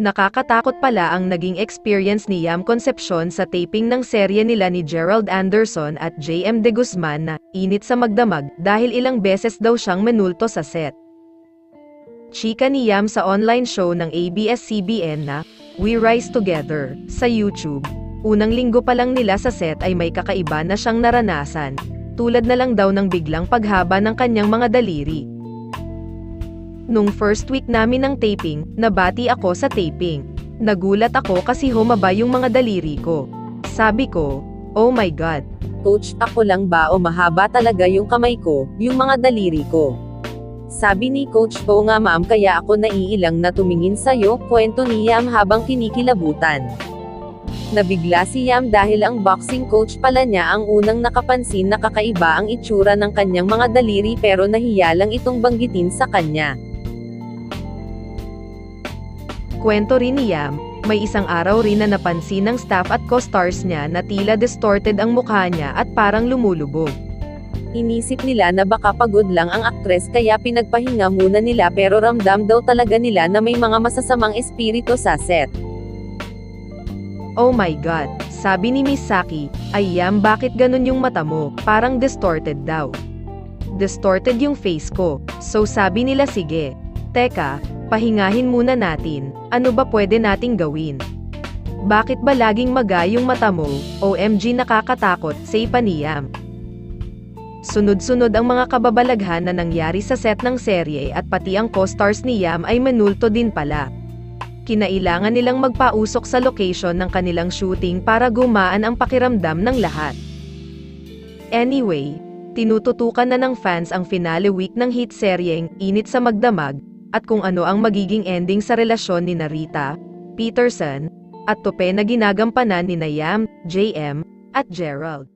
Nakakatakot pala ang naging experience ni Yam Concepcion sa taping ng serye nila ni Gerald Anderson at JM De Guzman na init sa magdamag dahil ilang beses daw siyang menulto sa set. Chika ni Yam sa online show ng ABS-CBN na We Rise Together sa YouTube. Unang linggo pa lang nila sa set ay may kakaiba na siyang naranasan. Tulad na lang daw ng biglang paghaba ng kanyang mga daliri. Nung first week namin ng taping, nabati ako sa taping. Nagulat ako kasi humaba yung mga daliri ko. Sabi ko, oh my god. Coach, ako lang ba o mahaba talaga yung kamay ko, yung mga daliri ko? Sabi ni Coach ko nga ma'am kaya ako naiilang na tumingin sa'yo, kwento ni Yam habang kinikilabutan. Nabigla si Yam dahil ang boxing coach pala niya ang unang nakapansin na kakaiba ang itsura ng kanyang mga daliri pero nahiya lang itong banggitin sa kanya. Kwento rin ni Yam, may isang araw rin na napansin ng staff at co-stars niya na tila distorted ang mukha niya at parang lumulubog. Inisip nila na baka pagod lang ang aktres kaya pinagpahinga muna nila pero ramdam daw talaga nila na may mga masasamang espiritu sa set. Oh my god, sabi ni Miss Saki, ay Yam bakit ganun yung mata mo, parang distorted daw. Distorted yung face ko, so sabi nila sige. Teka, pahingahin muna natin, ano ba pwede nating gawin? Bakit ba laging maga yung mata mo, OMG nakakatakot, say pa ni Yam. Sunod-sunod ang mga kababalaghan na nangyari sa set ng serye at pati ang co-stars ni Yam ay menulto din pala. Kinailangan nilang magpausok sa location ng kanilang shooting para gumaan ang pakiramdam ng lahat. Anyway, tinututukan na ng fans ang finale week ng hit seryeng Init sa Magdamag, at kung ano ang magiging ending sa relasyon ni Narita, Peterson, at Tope na ginagampanan ni Yam, JM, at Gerald.